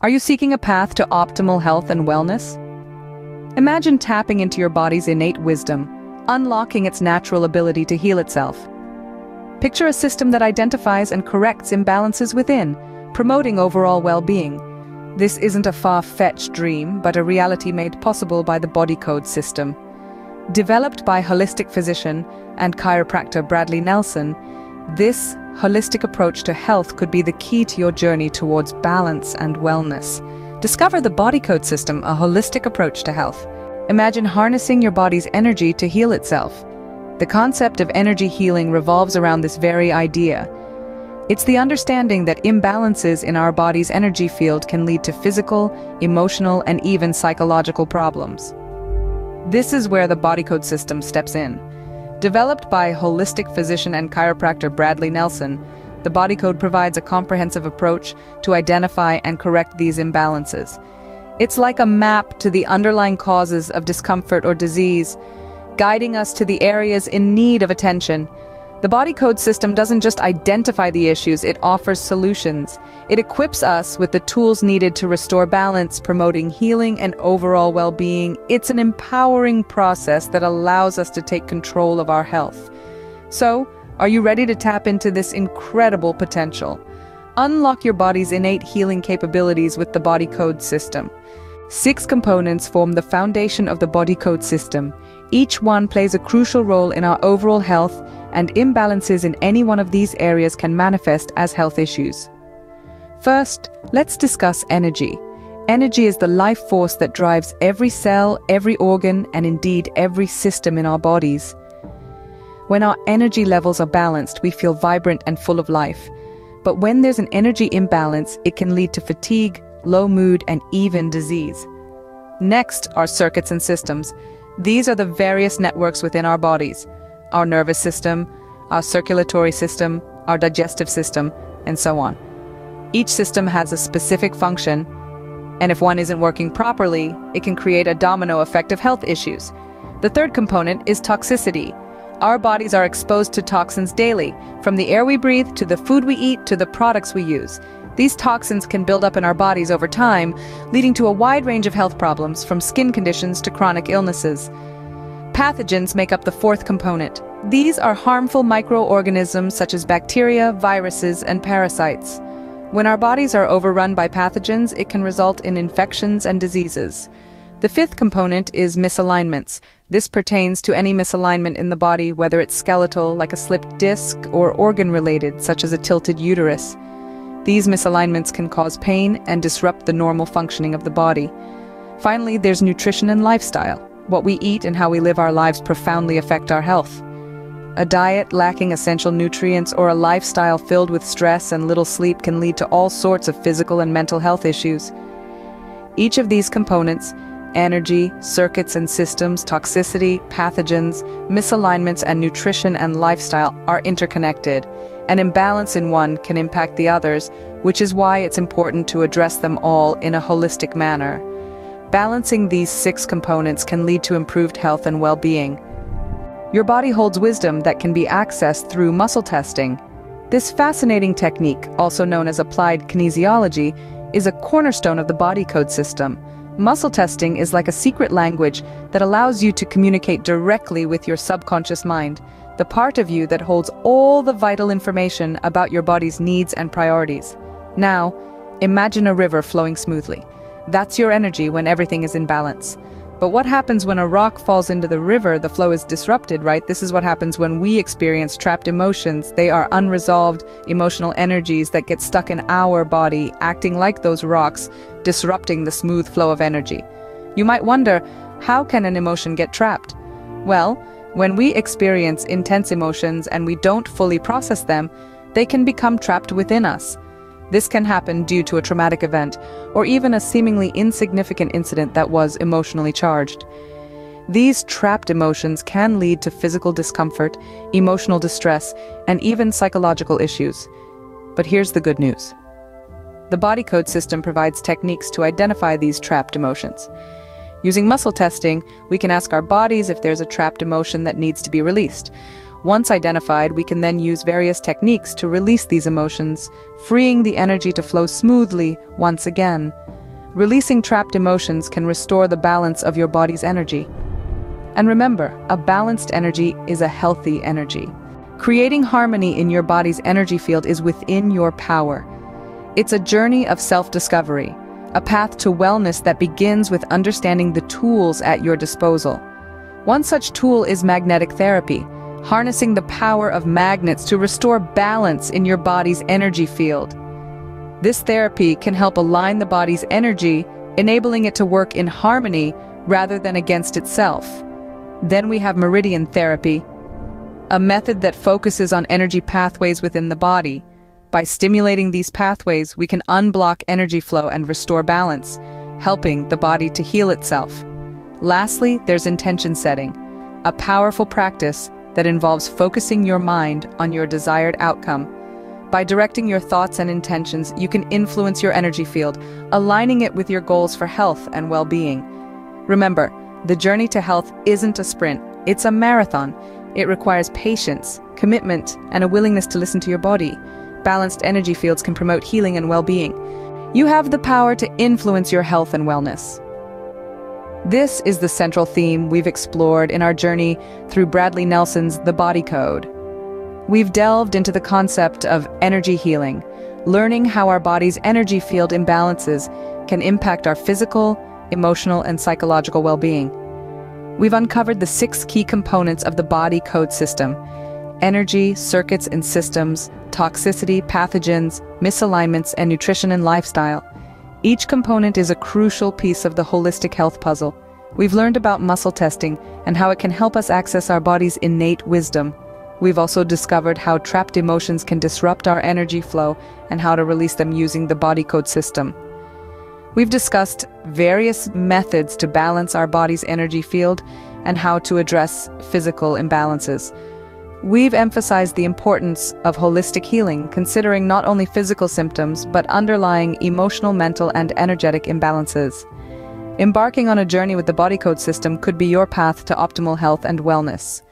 Are you seeking a path to optimal health and wellness? Imagine tapping into your body's innate wisdom, unlocking its natural ability to heal itself. Picture a system that identifies and corrects imbalances within, promoting overall well-being. This isn't a far-fetched dream, but a reality made possible by the Body Code system. Developed by holistic physician and chiropractor Bradley Nelson, this holistic approach to health could be the key to your journey towards balance and wellness. Discover the Body Code system, a holistic approach to health. Imagine harnessing your body's energy to heal itself. The concept of energy healing revolves around this very idea. It's the understanding that imbalances in our body's energy field can lead to physical, emotional, and even psychological problems. This is where the Body Code system steps in. Developed by holistic physician and chiropractor Bradley Nelson, the Body Code provides a comprehensive approach to identify and correct these imbalances. It's like a map to the underlying causes of discomfort or disease, guiding us to the areas in need of attention. The body code system doesn't just identify the issues, it offers solutions. It equips us with the tools needed to restore balance, promoting healing and overall well-being. It's an empowering process that allows us to take control of our health. So, are you ready to tap into this incredible potential? Unlock your body's innate healing capabilities with the body code system. Six components form the foundation of the body code system. Each one plays a crucial role in our overall health, and imbalances in any one of these areas can manifest as health issues. First, let's discuss energy. Energy is the life force that drives every cell, every organ, and indeed every system in our bodies. When our energy levels are balanced, we feel vibrant and full of life. But when there's an energy imbalance, it can lead to fatigue, low mood, and even disease. Next are circuits and systems. These are the various networks within our bodies, our nervous system, our circulatory system, our digestive system, and so on. Each system has a specific function, and if one isn't working properly, it can create a domino effect of health issues. The third component is toxicity. Our bodies are exposed to toxins daily, from the air we breathe to the food we eat to the products we use. These toxins can build up in our bodies over time, leading to a wide range of health problems from skin conditions to chronic illnesses. Pathogens make up the fourth component. These are harmful microorganisms such as bacteria, viruses, and parasites. When our bodies are overrun by pathogens, it can result in infections and diseases. The fifth component is misalignments. This pertains to any misalignment in the body, whether it's skeletal, like a slipped disc, or organ-related, such as a tilted uterus. These misalignments can cause pain and disrupt the normal functioning of the body. Finally, there's nutrition and lifestyle. What we eat and how we live our lives profoundly affect our health. A diet lacking essential nutrients or a lifestyle filled with stress and little sleep can lead to all sorts of physical and mental health issues. Each of these components energy, circuits and systems, toxicity, pathogens, misalignments, and nutrition and lifestyle are interconnected. An imbalance in one can impact the others, which is why it's important to address them all in a holistic manner. Balancing these six components can lead to improved health and well-being. Your body holds wisdom that can be accessed through muscle testing. This fascinating technique, also known as applied kinesiology, is a cornerstone of the body code system. Muscle testing is like a secret language that allows you to communicate directly with your subconscious mind the part of you that holds all the vital information about your body's needs and priorities. Now, imagine a river flowing smoothly. That's your energy when everything is in balance. But what happens when a rock falls into the river? The flow is disrupted, right? This is what happens when we experience trapped emotions. They are unresolved emotional energies that get stuck in our body, acting like those rocks, disrupting the smooth flow of energy. You might wonder, how can an emotion get trapped? Well, when we experience intense emotions and we don't fully process them, they can become trapped within us. This can happen due to a traumatic event or even a seemingly insignificant incident that was emotionally charged. These trapped emotions can lead to physical discomfort, emotional distress, and even psychological issues. But here's the good news. The body code system provides techniques to identify these trapped emotions. Using muscle testing, we can ask our bodies if there's a trapped emotion that needs to be released. Once identified, we can then use various techniques to release these emotions, freeing the energy to flow smoothly once again. Releasing trapped emotions can restore the balance of your body's energy. And remember, a balanced energy is a healthy energy. Creating harmony in your body's energy field is within your power. It's a journey of self-discovery, a path to wellness that begins with understanding the tools at your disposal. One such tool is magnetic therapy, harnessing the power of magnets to restore balance in your body's energy field. This therapy can help align the body's energy, enabling it to work in harmony rather than against itself. Then we have meridian therapy, a method that focuses on energy pathways within the body. By stimulating these pathways, we can unblock energy flow and restore balance, helping the body to heal itself. Lastly, there's intention setting, a powerful practice that involves focusing your mind on your desired outcome. By directing your thoughts and intentions, you can influence your energy field, aligning it with your goals for health and well-being. Remember, the journey to health isn't a sprint, it's a marathon. It requires patience, commitment, and a willingness to listen to your body. Balanced energy fields can promote healing and well-being. You have the power to influence your health and wellness. This is the central theme we've explored in our journey through Bradley Nelson's The Body Code. We've delved into the concept of energy healing, learning how our body's energy field imbalances can impact our physical, emotional, and psychological well-being. We've uncovered the six key components of the body code system, energy, circuits and systems, toxicity, pathogens, misalignments, and nutrition and lifestyle. Each component is a crucial piece of the holistic health puzzle. We've learned about muscle testing and how it can help us access our body's innate wisdom. We've also discovered how trapped emotions can disrupt our energy flow and how to release them using the body code system. We've discussed various methods to balance our body's energy field and how to address physical imbalances. We've emphasized the importance of holistic healing, considering not only physical symptoms, but underlying emotional, mental, and energetic imbalances. Embarking on a journey with the body code system could be your path to optimal health and wellness.